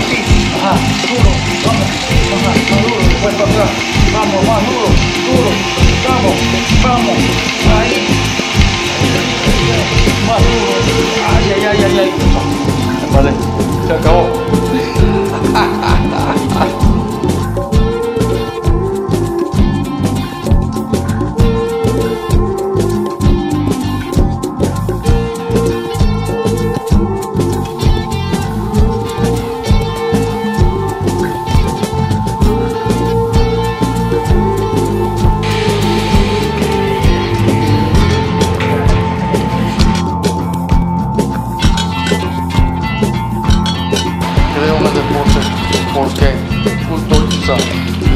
sí, ajá, duro, vamos, más duro, después para atrás, vamos, más duro, duro, vamos, vamos, ahí, más duro, ay, ay, ay, ay, vale, se acabó.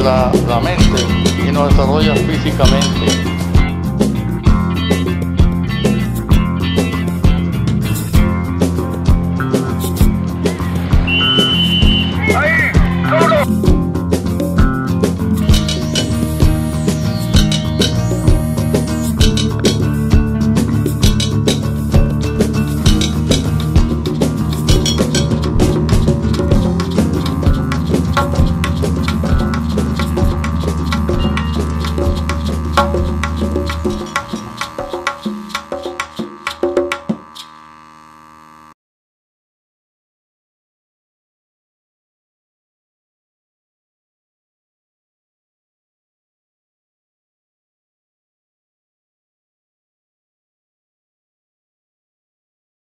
La, la mente y nos desarrolla físicamente